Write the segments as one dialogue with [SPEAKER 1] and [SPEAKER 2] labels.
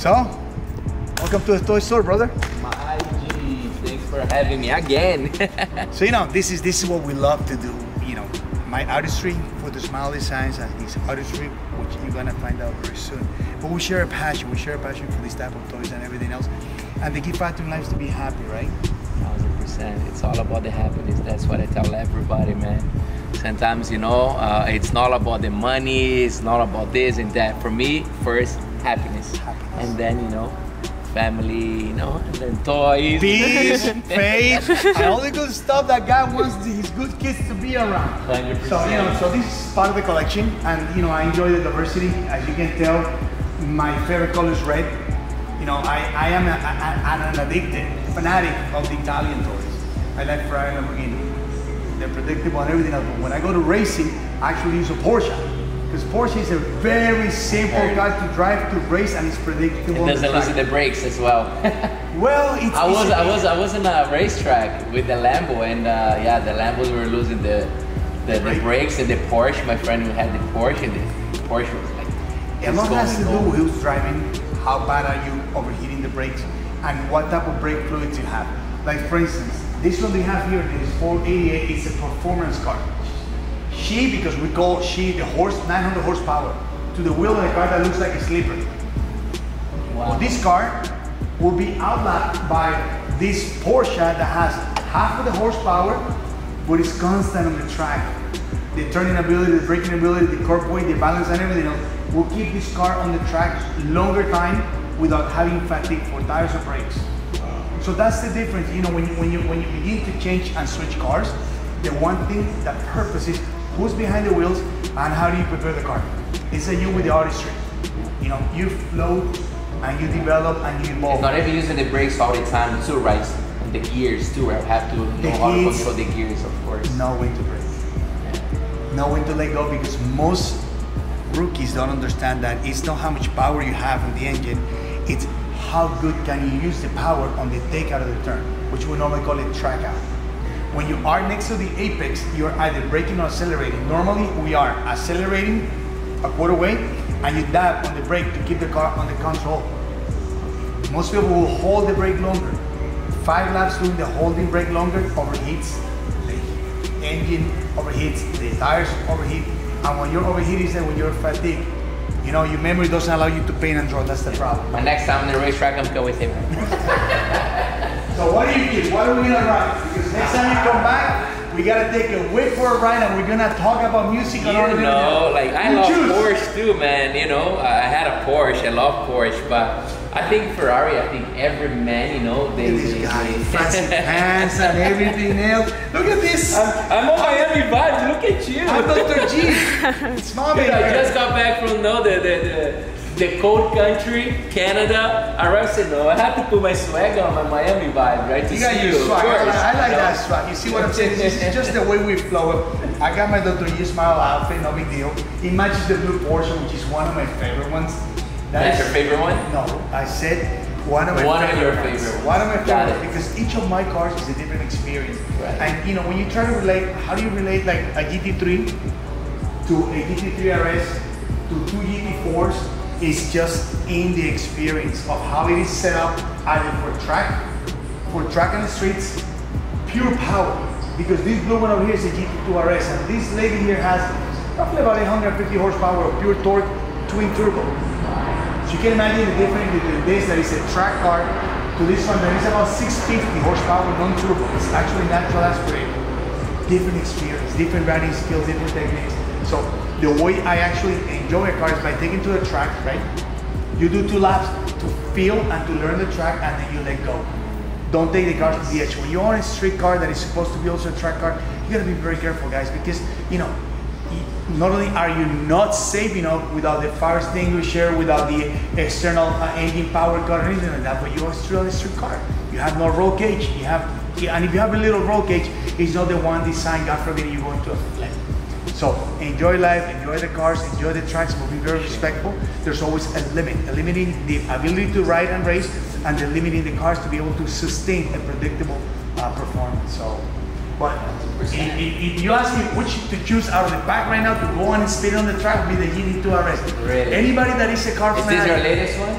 [SPEAKER 1] So, welcome to the toy store, brother.
[SPEAKER 2] My IG, thanks for having me again.
[SPEAKER 1] so you know, this is this is what we love to do. You know, my artistry for the smile designs and his artistry, which you're gonna find out very soon. But we share a passion. We share a passion for this type of toys and everything else. And the key factor in life is to be happy, right?
[SPEAKER 2] 100%. It's all about the happiness. That's what I tell everybody, man. Sometimes, you know, uh, it's not about the money. It's not about this and that. For me, first happiness,
[SPEAKER 1] Happiness.
[SPEAKER 2] and then you know, family, you know, and then toys.
[SPEAKER 1] Peace, faith, and all the good stuff that God wants his good kids to be around.
[SPEAKER 2] 100%.
[SPEAKER 1] So you know, so this is part of the collection, and you know, I enjoy the diversity. As you can tell, my favorite color is red. You know, I, I am a, a, an addicted fanatic of the Italian toys. I like Ferrari and Lamborghini. They're predictable and everything else. But when I go to racing, I actually use a Porsche. Because Porsche is a very simple
[SPEAKER 2] Very.
[SPEAKER 1] car to drive to race and it's predictable.
[SPEAKER 2] It doesn't lose the brakes as well.
[SPEAKER 1] Well, it's
[SPEAKER 2] I was
[SPEAKER 1] it's-
[SPEAKER 2] I was I was in a racetrack with the Lambo and uh, yeah the Lambos were losing the the, the
[SPEAKER 1] Brake.
[SPEAKER 2] brakes and the Porsche. My friend who had the Porsche and the Porsche was like
[SPEAKER 1] A lot has to do with who's driving, how bad are you overheating the brakes, and what type of brake fluids you have. Like for instance, this one we have here, this 488, is a performance car. She, because we call she the horse, 900 horsepower, to the wheel of a car that looks like a slipper.
[SPEAKER 2] Wow.
[SPEAKER 1] Well, this car will be outlapped by this Porsche that has half of the horsepower, but it's constant on the track. The turning ability, the braking ability, the curb weight, the balance, and everything else will keep this car on the track longer time without having fatigue for tires or brakes. So that's the difference. You know, when you, when you when you begin to change and switch cars, the one thing that purpose is who's behind the wheels and how do you prepare the car. It's a you with the artistry. You know, you float and you develop and you
[SPEAKER 2] It's
[SPEAKER 1] evolve.
[SPEAKER 2] not even using the brakes all the time too, right? The gears too. I have to know
[SPEAKER 1] The
[SPEAKER 2] how to control the gears, of course.
[SPEAKER 1] No when to brake, No when to let go because most rookies don't understand that it's not how much power you have in the engine, it's how good can you use the power on the take out of the turn, which we normally call it track out. When you are next to the apex, you're either braking or accelerating. Normally, we are accelerating a quarter way and you dab on the brake to keep the car under control. Most people will hold the brake longer. Five laps doing the holding brake longer overheats. The engine overheats, the tires overheat. And when you're overheating is that when you're fatigued. You know, your memory doesn't allow you to paint and draw. That's the problem.
[SPEAKER 2] My next time on the racetrack, I'm going with him.
[SPEAKER 1] So what do you think? What are we gonna ride? Next time you come back, we gotta take a whip for a ride and we're gonna talk about music and all
[SPEAKER 2] You know, like I
[SPEAKER 1] You
[SPEAKER 2] love
[SPEAKER 1] choose.
[SPEAKER 2] Porsche too, man. You know, I had a Porsche. I love Porsche, but I think Ferrari. I think every man, you know, they.
[SPEAKER 1] This
[SPEAKER 2] they-
[SPEAKER 1] guy,
[SPEAKER 2] they-
[SPEAKER 1] fancy pants and everything else. Look at this.
[SPEAKER 2] I'm on Miami vibes. Look at you.
[SPEAKER 1] I'm Dr. G. Small
[SPEAKER 2] Dude. I just got back from no, the, the, the, the cold country, Canada. I said, no, I have to put my swag on, my Miami vibe, right? To
[SPEAKER 1] You got your
[SPEAKER 2] you,
[SPEAKER 1] swag. I
[SPEAKER 2] course,
[SPEAKER 1] like, I like
[SPEAKER 2] you know?
[SPEAKER 1] that swag. You see what I'm saying? This is just the way we flow. I got my Dr. G smile outfit, no big deal. It matches the blue Porsche, which is one of my favorite ones.
[SPEAKER 2] That's your favorite one?
[SPEAKER 1] No, I said one of my
[SPEAKER 2] One of
[SPEAKER 1] favorite
[SPEAKER 2] your
[SPEAKER 1] ones.
[SPEAKER 2] favorite
[SPEAKER 1] One of my favorite because each of my cars is a different experience.
[SPEAKER 2] Right.
[SPEAKER 1] And you know, when you try to relate, how do you relate like a GT3 to a GT3 RS to two GT4s? Is just in the experience of how it is set up either for track, for track on the streets, pure power. Because this blue one over here is a GT2 RS, and this lady here has roughly about 150 horsepower of pure torque twin turbo. So you can imagine the difference between this that is a track car to this one that is about 650 horsepower non-turbo. It's actually natural aspirated. Different experience, different riding skills, different techniques. So the way I actually enjoy a car is by taking to the track, right? You do two laps to feel and to learn the track and then you let go. Don't take the car to the edge. When you're on a street car that is supposed to be also a track car, you gotta be very careful, guys, because you know, not only are you not safe enough without the fire extinguisher, without the external uh, engine power car or anything like that, but you are still on a street car. You have no roll cage. You have, and if you have a little roll cage, it's not the one designed, God forbid, you go into a flame. So enjoy life, enjoy the cars, enjoy the tracks, but be very respectful. There's always a limit, limiting the ability to ride and race, and the limiting the cars to be able to sustain a predictable uh, performance. So, but if, if- if you ask me which to choose out of the pack right now to go on and spin on the track, would be the GT2 RS.
[SPEAKER 2] Really?
[SPEAKER 1] Anybody that is a car
[SPEAKER 2] Is this your latest one?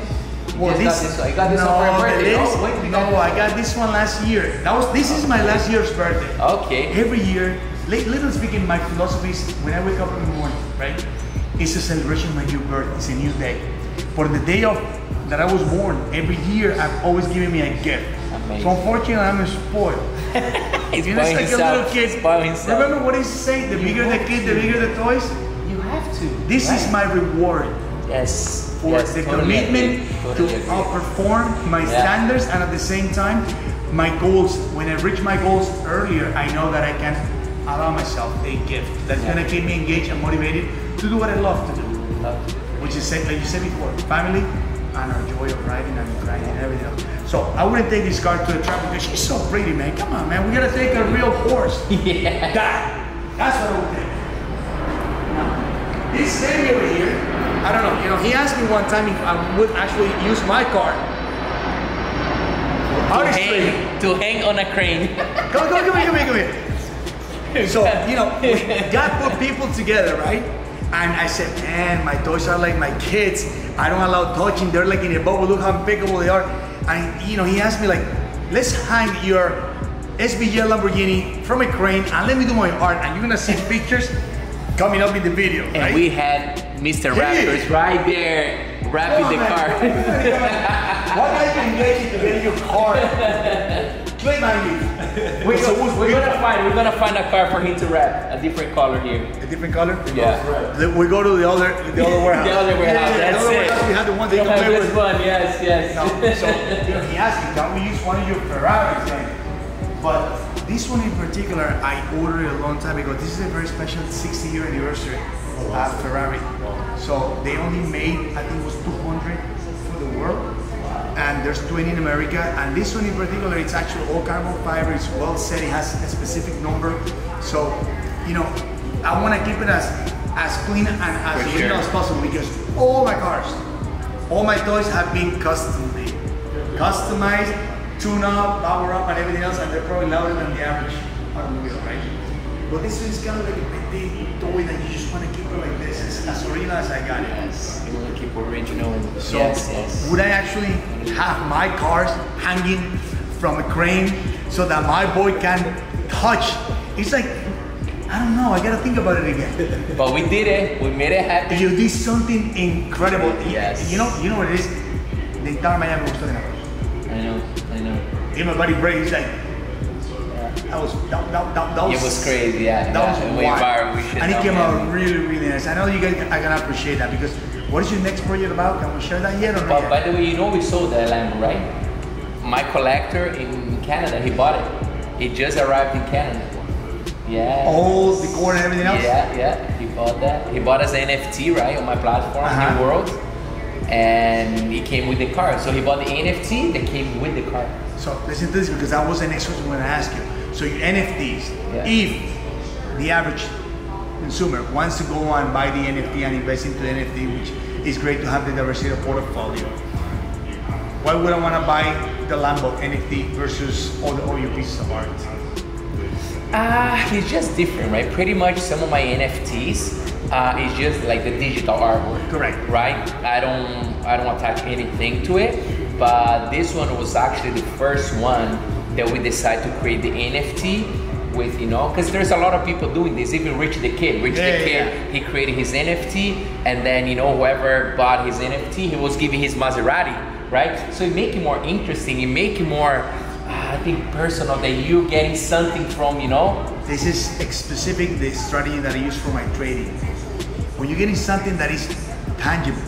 [SPEAKER 2] Well, this, this, I got this no, one birthday.
[SPEAKER 1] Latest, oh, wait, no, I got this one last year. That was this is my last year's birthday.
[SPEAKER 2] Okay.
[SPEAKER 1] Every year, little speaking, my philosophy is when I wake up in the morning, right? It's a celebration of my new birth. It's a new day. For the day of that I was born, every year I've always given me a gift. Amazing. So unfortunately, I'm spoiled.
[SPEAKER 2] He's you know, it's like himself. a little kid.
[SPEAKER 1] Remember what he say? The bigger the kid, the bigger the toys.
[SPEAKER 2] You have to.
[SPEAKER 1] This right. is my reward.
[SPEAKER 2] Yes.
[SPEAKER 1] For
[SPEAKER 2] yes,
[SPEAKER 1] the totally commitment totally to outperform my yeah. standards and at the same time my goals. When I reach my goals earlier, I know that I can allow myself a gift that's yeah. gonna keep me engaged and motivated to do what I love to do. Love to do. Which is like you said before, family and our joy of riding and grinding and everything else. So I wouldn't take this car to the track because she's so pretty, man. Come on, man. We gotta take a real horse.
[SPEAKER 2] Yeah.
[SPEAKER 1] That. That's what I would take. Now, this lady over here, I don't know. You know, he asked me one time if I would actually use my car.
[SPEAKER 2] To hang, to hang on a crane.
[SPEAKER 1] come, on, come, on, come here, come here, come here. So, you know, God put people together, right? And I said, man, my toys are like my kids. I don't allow touching. They're like in a bubble. Look how impeccable they are. And you know, he asked me like, let's hang your SVJ Lamborghini from a crane and let me do my art. And you're gonna see pictures coming up in the video.
[SPEAKER 2] And
[SPEAKER 1] right?
[SPEAKER 2] we had Mr. Hey. Rappers right there wrapping the car.
[SPEAKER 1] What guy can get you to get your car? Play my
[SPEAKER 2] we so we're gonna find we're gonna find a car for him to wrap a different color here.
[SPEAKER 1] A different color?
[SPEAKER 2] Yeah.
[SPEAKER 1] We go to the other the other warehouse.
[SPEAKER 2] the other warehouse. Yeah, yeah,
[SPEAKER 1] That's
[SPEAKER 2] the
[SPEAKER 1] other warehouse. We had the one that you
[SPEAKER 2] play with. One. Yes, yes.
[SPEAKER 1] No, so he asked me, can we use one of your Ferraris? But this one in particular, I ordered a long time ago. This is a very special 60 year anniversary of Ferrari. So they only made, I think it was 200 for the world and there's 20 in America. And this one in particular, it's actually all carbon fiber. It's well set. It has a specific number. So, you know, I want to keep it as as clean and as original sure. as possible because all my cars, all my toys have been custom made, customized, tune up, power up, and everything else, and they're probably louder than the average automobile, right? But this one is kind of like a big toy that you just want to keep it like this. It's as original as I got it.
[SPEAKER 2] Yes, you want to keep original.
[SPEAKER 1] So
[SPEAKER 2] yes, yes.
[SPEAKER 1] would I actually have my cars hanging from a crane so that my boy can touch? It's like I don't know. I gotta think about it again.
[SPEAKER 2] But we did it. We made it happen.
[SPEAKER 1] You did something incredible.
[SPEAKER 2] Yes.
[SPEAKER 1] You know. You know what it is. The entire Miami was
[SPEAKER 2] talking about. I know. I know.
[SPEAKER 1] Even my buddy Bray, he's like, that was that, that, that, that was
[SPEAKER 2] it was crazy, yeah.
[SPEAKER 1] That
[SPEAKER 2] yeah.
[SPEAKER 1] was wild. We and it came out really, really nice. I know you guys are gonna appreciate that because what is your next project about? Can we share that yet or
[SPEAKER 2] not?
[SPEAKER 1] But
[SPEAKER 2] by the way, you know we sold that Lambo, right? My collector in Canada, he bought it. It just arrived in Canada. Yeah.
[SPEAKER 1] All the core and everything else.
[SPEAKER 2] Yeah, yeah. He bought that. He bought us an NFT, right, on my platform, uh-huh. New World, and it came with the car. So he bought the NFT that came with the car.
[SPEAKER 1] So listen to this because that was the next question I'm going to ask you. So your NFTs, yeah. if the average consumer wants to go and buy the NFT and invest into the NFT, which is great to have the diversity of portfolio, why would I want to buy the Lambo NFT versus all the all your pieces of art?
[SPEAKER 2] Ah, uh, it's just different, right? Pretty much some of my NFTs uh, is just like the digital artwork.
[SPEAKER 1] Correct.
[SPEAKER 2] Right? I don't I don't attach anything to it, but this one was actually the first one that we decide to create the NFT with, you know, because there's a lot of people doing this. Even Rich the Kid, Rich yeah, the Kid, yeah. he created his NFT, and then you know whoever bought his NFT, he was giving his Maserati, right? So it make it more interesting. It make it more, uh, I think, personal that you're getting something from, you know.
[SPEAKER 1] This is specific the strategy that I use for my trading. When you're getting something that is tangible,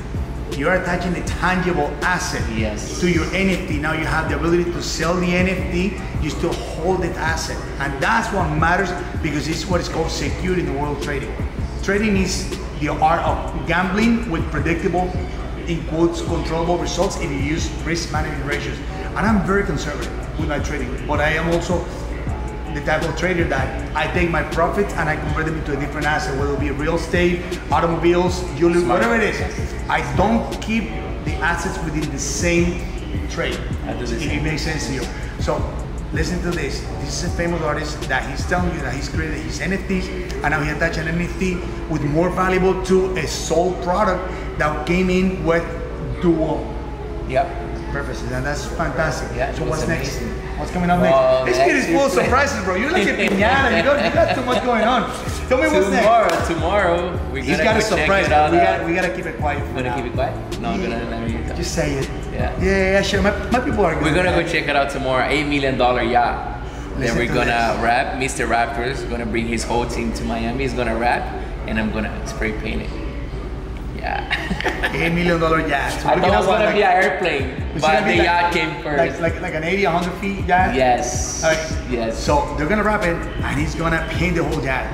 [SPEAKER 1] you're attaching a tangible asset
[SPEAKER 2] yes.
[SPEAKER 1] to your NFT. Now you have the ability to sell the NFT, you still hold that asset. And that's what matters because it's what is called secure in the world of trading. Trading is the art of gambling with predictable, in quotes, controllable results if you use risk management ratios. And I'm very conservative with my trading, but I am also type of trader that I take my profits and I convert them into a different asset, whether it be real estate, automobiles, jewelry, whatever it is. I don't keep the assets within the same trade. If it makes sense to you. So listen to this. This is a famous artist that he's telling you that he's created his NFTs and now he attached an NFT with more valuable to a sold product that came in with dual.
[SPEAKER 2] Yep
[SPEAKER 1] Perfect. And that's fantastic.
[SPEAKER 2] Yeah,
[SPEAKER 1] so what's next? What's coming up
[SPEAKER 2] Well,
[SPEAKER 1] next? This kid is full of surprises, bro. You're like a piñata. You got, you got too much going on. Tell me what's next.
[SPEAKER 2] tomorrow, tomorrow,
[SPEAKER 1] He's got a
[SPEAKER 2] check
[SPEAKER 1] surprise.
[SPEAKER 2] out.
[SPEAKER 1] We got we gotta keep it quiet. For
[SPEAKER 2] gonna keep it quiet? No, I'm gonna let me talk.
[SPEAKER 1] Just say it.
[SPEAKER 2] Yeah.
[SPEAKER 1] Yeah, yeah, sure. My, my people are good.
[SPEAKER 2] We're gonna go check it out tomorrow. Eight million dollar yacht.
[SPEAKER 1] Listen
[SPEAKER 2] then we're
[SPEAKER 1] to
[SPEAKER 2] gonna
[SPEAKER 1] this.
[SPEAKER 2] wrap. Mr. Raptors is gonna bring his whole team to Miami. He's gonna rap, and I'm gonna spray paint it. Yeah.
[SPEAKER 1] Eight million dollar yacht. So
[SPEAKER 2] I thought it was gonna
[SPEAKER 1] like-
[SPEAKER 2] be an airplane, but the
[SPEAKER 1] like-
[SPEAKER 2] yacht came first.
[SPEAKER 1] Like, like, like an 80, 100 feet yacht?
[SPEAKER 2] yes. Yes.
[SPEAKER 1] So they're gonna wrap it, and he's gonna paint the whole yacht.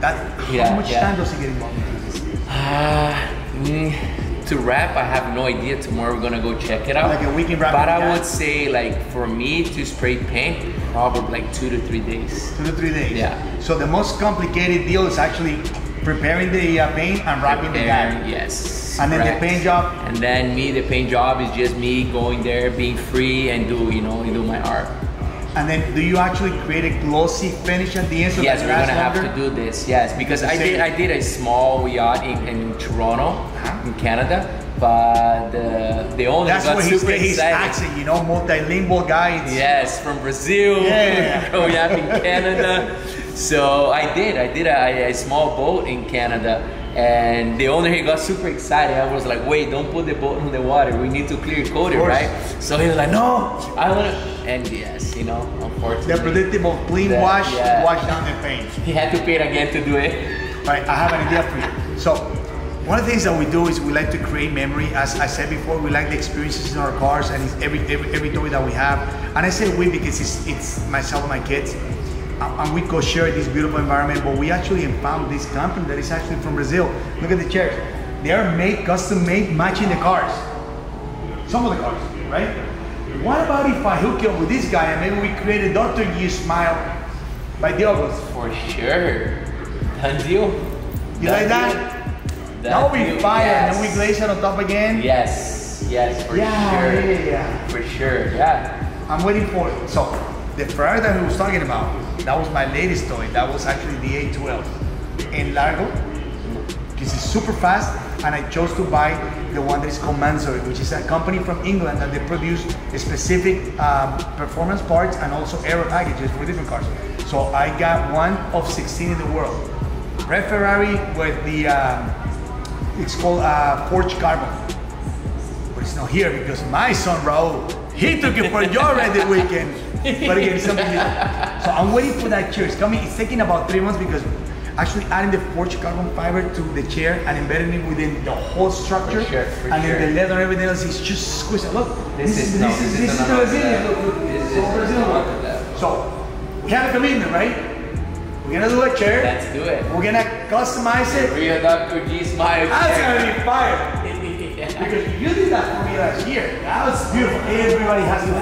[SPEAKER 1] That how
[SPEAKER 2] Yeah,
[SPEAKER 1] much
[SPEAKER 2] yeah.
[SPEAKER 1] time does he get involved in this?
[SPEAKER 2] Ah, mm, to wrap, I have no idea. Tomorrow we're gonna go check it out.
[SPEAKER 1] Like a weekend wrap
[SPEAKER 2] But I would say, like, for me to spray paint, probably like two to three days.
[SPEAKER 1] Two to three days.
[SPEAKER 2] Yeah.
[SPEAKER 1] So the most complicated deal is actually preparing the uh, paint and wrapping the yacht.
[SPEAKER 2] yes.
[SPEAKER 1] And then
[SPEAKER 2] correct.
[SPEAKER 1] the paint job.
[SPEAKER 2] And then me, the paint job is just me going there, being free, and do you know, do my art.
[SPEAKER 1] And then do you actually create a glossy finish at the end so
[SPEAKER 2] yes, we're gonna have to do this. Yes, because I did I did a small yacht in, in Toronto,
[SPEAKER 1] Uh-huh.
[SPEAKER 2] in Canada, but the the owner
[SPEAKER 1] That's
[SPEAKER 2] got
[SPEAKER 1] he's
[SPEAKER 2] super
[SPEAKER 1] his
[SPEAKER 2] excited.
[SPEAKER 1] accent, you know, multilingual guy.
[SPEAKER 2] Yes, from Brazil,
[SPEAKER 1] Yeah.
[SPEAKER 2] up in Canada. So I did. I did a, a small boat in Canada, and the owner he got super excited. I was like, "Wait, don't put the boat in the water. We need to clear coat it, right?" So he was like, "No, I want to." And yes, you know, unfortunately, The
[SPEAKER 1] predictable clean
[SPEAKER 2] That-
[SPEAKER 1] wash,
[SPEAKER 2] yeah.
[SPEAKER 1] wash down the paint.
[SPEAKER 2] he had to pay it again to do it.
[SPEAKER 1] Right, I have an idea for you. So, one of the things that we do is we like to create memory. As I said before, we like the experiences in our cars and it's every, every every toy that we have. And I say we because it's, it's myself and my kids. And we co-share this beautiful environment, but we actually found this company that is actually from Brazil. Look at the chairs. They are made, custom made, matching the cars. Some of the cars, right? What about if I hook you up with this guy and maybe we create a Dr. G smile by Diogos?
[SPEAKER 2] For sure, done deal.
[SPEAKER 1] You like that?
[SPEAKER 2] deal.
[SPEAKER 1] Be
[SPEAKER 2] deal,
[SPEAKER 1] fire, and then we glaze it on top again.
[SPEAKER 2] Yes, yes, for
[SPEAKER 1] Yeah,
[SPEAKER 2] sure.
[SPEAKER 1] yeah, yeah, yeah.
[SPEAKER 2] For sure, yeah.
[SPEAKER 1] I'm waiting for it. So, the Ferrari that he was talking about, that was my latest toy. That was actually the A12 in Largo. This is super fast, and I chose to buy the one that is called Mansory, which is a company from England that they produce specific um, performance parts and also aero packages for different cars. So I got one of 16 in the world. Red Ferrari with the, um, it's called uh, Forged Carbon. But it's not here because my son Raul, he took it for your ready weekend. But again, something new. So I'm waiting for that chair. It's coming. It's taking about three months because actually adding the forged carbon fiber to the chair and embedding it within the whole structure,
[SPEAKER 2] For sure, for
[SPEAKER 1] and
[SPEAKER 2] sure.
[SPEAKER 1] then the leather and everything else is just squeezed. Look,
[SPEAKER 2] This is- no, this is
[SPEAKER 1] this is
[SPEAKER 2] another
[SPEAKER 1] Brazilian.
[SPEAKER 2] level.
[SPEAKER 1] Look, look,
[SPEAKER 2] This
[SPEAKER 1] it's
[SPEAKER 2] is
[SPEAKER 1] Brazilian. look. So we have a commitment, right? We're gonna do a chair.
[SPEAKER 2] Let's do it.
[SPEAKER 1] We're gonna customize it.
[SPEAKER 2] Real Dr. G smile.
[SPEAKER 1] That's gonna be fire. Because you did that for me last year. That was beautiful. Everybody has
[SPEAKER 2] You
[SPEAKER 1] to.